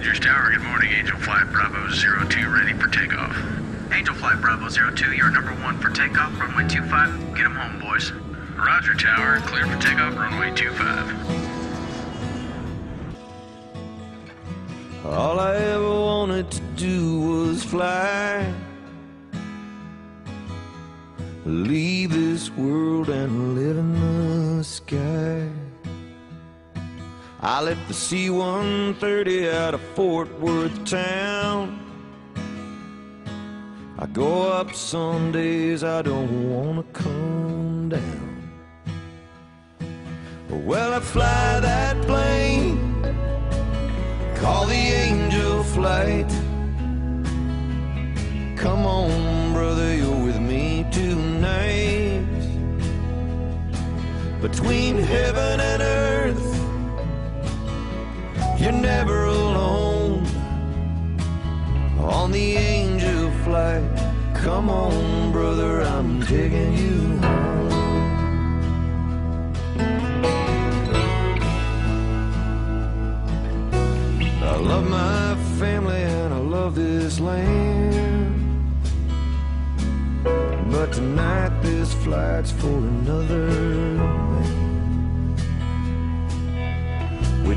Tower, good morning. Angel Flight Bravo 02 ready for takeoff. Angel Flight Bravo 02, you're number one for takeoff, runway 25. Get them home, boys. Roger, Tower. Clear for takeoff, runway 25. All I ever wanted to do was fly. Leave this world and live in the sky. I left the C 130 out of Fort Worth town. I go up some days I don't wanna come down. Well, I fly that plane call the angel flight. Come on, brother, you're with me tonight. Between heaven and earth, you're never alone. On the angel flight, come on, brother, I'm taking you home. I love my family and I love this land. But tonight this flight's for another man.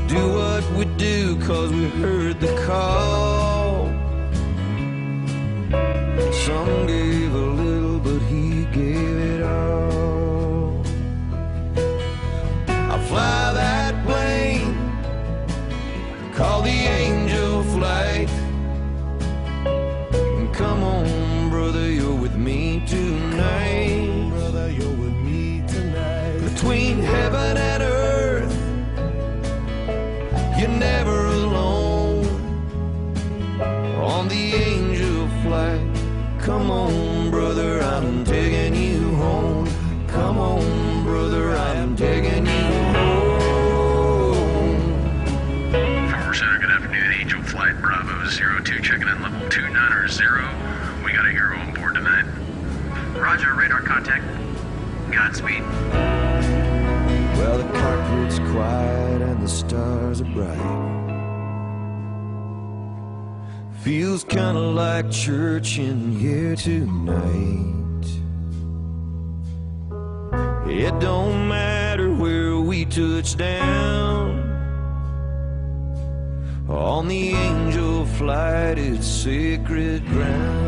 Do what we do cause we heard the call. Some gave you're never alone. On the angel flight, come on, brother, I'm taking you home. Come on, brother, I'm taking you home. Fort Worth Center, good afternoon. Angel Flight Bravo 02 checking in level 290. We got a hero on board tonight. Roger, radar contact. Godspeed. Well, the cockpit's quiet and the stars are bright. Feels kinda like church in here tonight. It don't matter where we touch down. On the angel flight, it's sacred ground.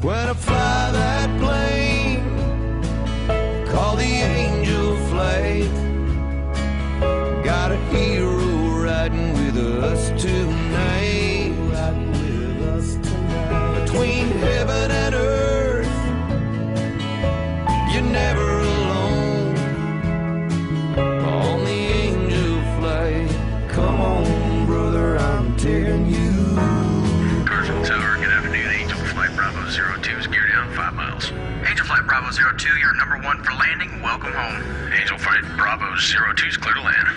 When I fly Got a hero riding with us tonight. Between heaven and earth, you're never alone. On the angel flight, come on, brother, I'm taking you. Carswell Tower, good afternoon. Angel Flight Bravo 02 is geared down 5 miles. Angel Flight Bravo 02, you're number one for landing. Welcome home. Angel Flight Bravo 02 is clear to land.